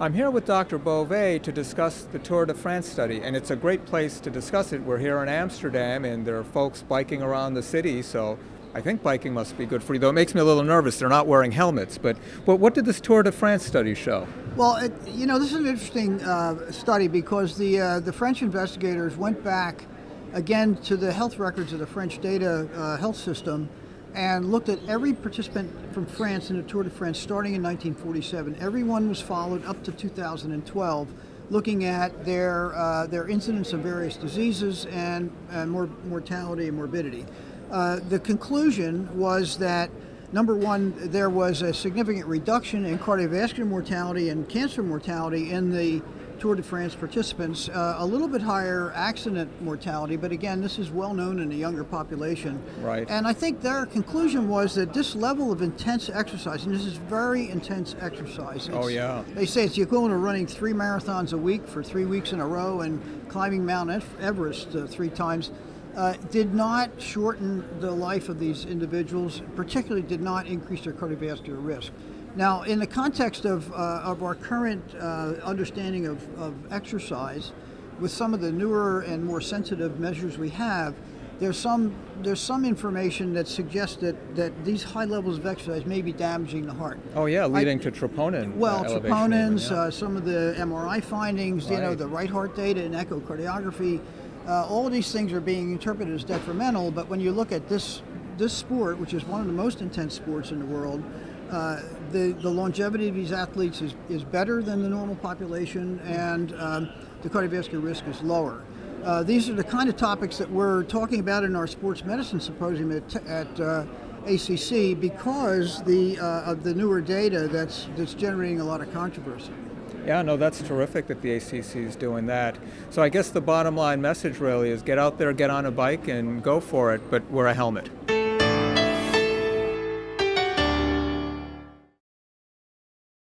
I'm here with Dr. Beauvais to discuss the Tour de France study, and it's a great place to discuss it. We're here in Amsterdam, and there are folks biking around the city, so I think biking must be good for you, though it makes me a little nervous. They're not wearing helmets. But, but what did this Tour de France study show? Well, it, you know, this is an interesting uh, study because the, uh, the French investigators went back again to the health records of the French data uh, health system and looked at every participant from France in the Tour de France starting in 1947. Everyone was followed up to 2012, looking at their, uh, their incidence of various diseases and, and mor- mortality and morbidity. Uh, the conclusion was that number one, there was a significant reduction in cardiovascular mortality and cancer mortality in the Tour de France participants, uh, a little bit higher accident mortality, but again, this is well known in the younger population. Right. And I think their conclusion was that this level of intense exercise, and this is very intense exercise. oh, yeah. They say it's the equivalent of running three marathons a week for three weeks in a row and climbing Mount Everest uh, three times. Uh, did not shorten the life of these individuals, particularly did not increase their cardiovascular risk. Now, in the context of, uh, of our current uh, understanding of, of exercise, with some of the newer and more sensitive measures we have, there's some there's some information that suggests that, that these high levels of exercise may be damaging the heart. Oh yeah, leading I, to troponin. Well, uh, troponins, yeah. uh, some of the MRI findings, right. you know, the right heart data and echocardiography, uh, all these things are being interpreted as detrimental. But when you look at this this sport, which is one of the most intense sports in the world, uh, the, the longevity of these athletes is, is better than the normal population, and um, the cardiovascular risk is lower. Uh, these are the kind of topics that we're talking about in our sports medicine symposium at, at uh, ACC because the, uh, of the newer data that's, that's generating a lot of controversy. Yeah, no, that's terrific that the ACC is doing that. So I guess the bottom line message really is get out there, get on a bike, and go for it, but wear a helmet.